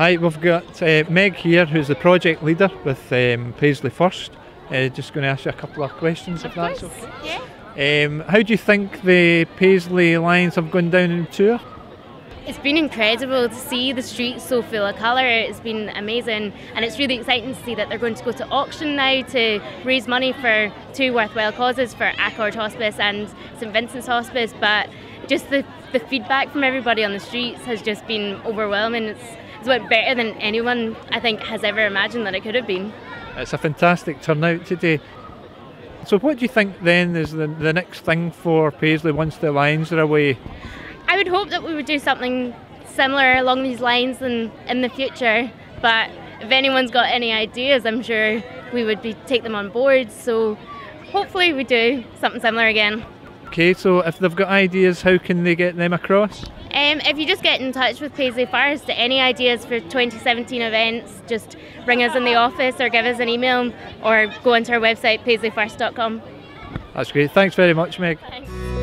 Right, we've got uh, Meg here, who's the project leader with um, Paisley First. Uh, just going to ask you a couple of questions, if that's okay. Yeah. Um, how do you think the Paisley Lions have gone down in tour? It's been incredible to see the streets so full of colour. It's been amazing, and it's really exciting to see that they're going to go to auction now to raise money for two worthwhile causes for Accord Hospice and St Vincent's Hospice. But just the, the feedback from everybody on the streets has just been overwhelming. It's, it's went better than anyone I think has ever imagined that it could have been. It's a fantastic turnout today. So, what do you think then is the, the next thing for Paisley once the Lions are away? I would hope that we would do something similar along these lines in, in the future. But if anyone's got any ideas, I'm sure we would be take them on board. So hopefully we do something similar again. Okay, so if they've got ideas, how can they get them across? Um, if you just get in touch with Paisley First, any ideas for 2017 events, just ring us in the office or give us an email or go onto our website paisleyfirst.com. That's great. Thanks very much, Meg. Thanks.